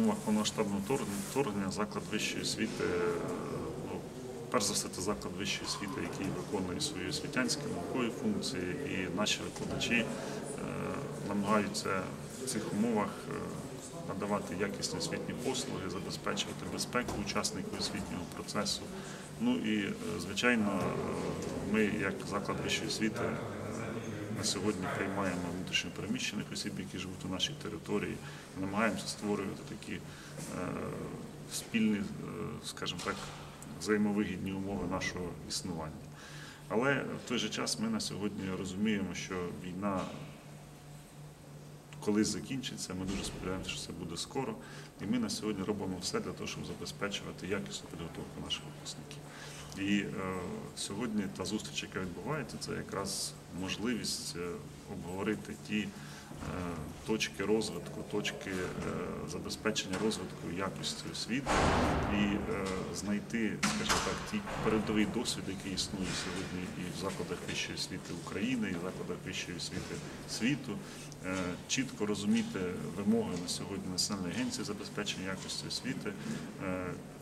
Умовах повномасштабного вторгнення- вторгнення заклад вищої освіти, е, ну, перш за все, це заклад вищої освіти, який виконує свої освітянські наукові функції, і наші викладачі е, намагаються в цих умовах е, надавати якісні освітні послуги, забезпечувати безпеку учасників освітнього процесу. Ну і, звичайно, ми, як заклад вищої освіти, на сьогодні приймаємо внутрішньопереміщених осіб, які живуть у нашій території, намагаємося створювати такі е, спільні, е, скажімо так, взаємовигідні умови нашого існування. Але в той же час ми на сьогодні розуміємо, що війна колись закінчиться. Ми дуже сподіваємося, що це буде скоро. І ми на сьогодні робимо все для того, щоб забезпечувати якісну підготовку наших випускників. І е, сьогодні та зустріч, яка відбувається, це якраз можливість е, обговорити ті е, точки розвитку, точки е, забезпечення розвитку якості освіти і знайти, скажімо так, ті передовий досвід, який існує сьогодні і в закладах вищої освіти України, і в закладах вищої освіти світу, чітко розуміти вимоги на сьогодні Національної агенції забезпечення якості освіти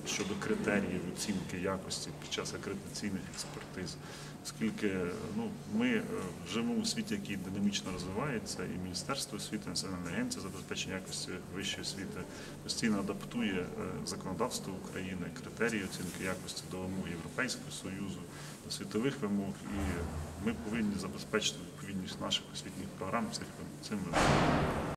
щодо критеріїв оцінки якості під час акредитаційних експертиз, оскільки ну, ми живемо у світі, який динамічно розвивається, і Міністерство освіти, Національна агенція забезпечення якості вищої освіти постійно адаптує е, законодавство України, критерії оцінки якості до вимог Європейського Союзу, до світових вимог, і ми повинні забезпечити відповідність наших освітніх програм цих цим вимогам.